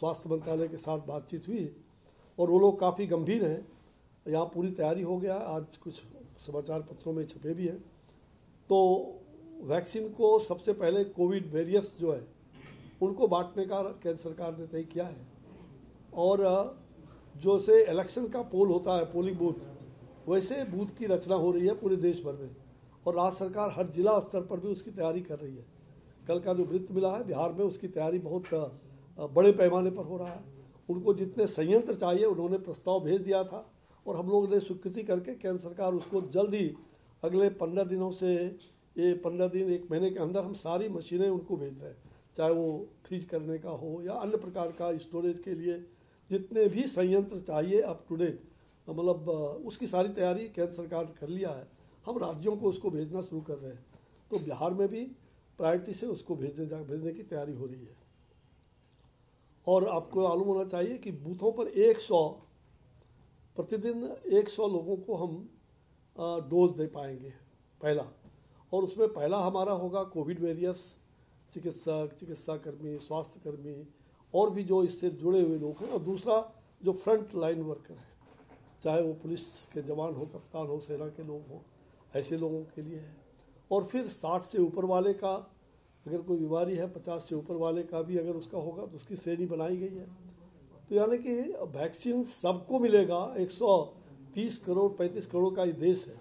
स्वास्थ्य मंत्रालय के साथ बातचीत हुई और वो लोग काफ़ी गंभीर हैं। यहाँ पूरी तैयारी हो गया। आज कुछ समाचार पत्रों में छपे भी हैं। तो वैक्सीन को सबसे पहले कोविड वेरियस जो है, उनको बांटने का केंद्र सरकार ने तय किया है। और जो से इलेक्शन का पोल होता है पोलिंग बूथ वैसे बूथ की रचना हो रही है पूरे देश भर में। और राज्य सरकार हर जिला स्तर पर भी उसकी तैयारी कर रही है। कल का जो वृत्त मिला है, बिहार में उसकी तैयारी बहुत बड़े पैमाने पर हो रहा है। उनको जितने संयंत्र चाहिए, उन्होंने प्रस्ताव भेज दिया था और हम लोग ने स्वीकृति करके केंद्र सरकार उसको जल्द ही अगले पंद्रह दिनों से, ये पंद्रह दिन, एक महीने के अंदर हम सारी मशीनें उनको भेज रहे हैं, चाहे वो फ्रीज करने का हो या अन्य प्रकार का स्टोरेज के लिए जितने भी संयंत्र चाहिए अप टू डेट मतलब उसकी सारी तैयारी केंद्र सरकार ने कर लिया है। हम राज्यों को उसको भेजना शुरू कर रहे हैं। तो बिहार में भी प्रायोरिटी से उसको भेजने जा, भेजने की तैयारी हो रही है। और आपको मालूम होना चाहिए कि बूथों पर 100 प्रतिदिन 100 लोगों को हम डोज दे पाएँगे, पहला। और उसमें पहला हमारा होगा कोविड वेरियर्स, चिकित्सक चिकित्सा कर्मी स्वास्थ्य कर्मी और भी जो इससे जुड़े हुए लोग हैं। और दूसरा, जो फ्रंट लाइन वर्कर है, चाहे वो पुलिस के जवान हो, कप्तान हो, सेना के लोग हों, ऐसे लोगों के लिए है। और फिर साठ से ऊपर वाले का अगर कोई बीमारी है पचास से ऊपर वाले का भी अगर उसका होगा तो उसकी श्रेणी बनाई गई है। तो यानी कि वैक्सीन सबको मिलेगा 130 करोड़ 35 करोड़ का ये देश है।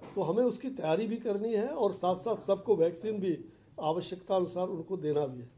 तो हमें उसकी तैयारी भी करनी है और साथ साथ सबको वैक्सीन भी आवश्यकता अनुसार उनको देना भी है।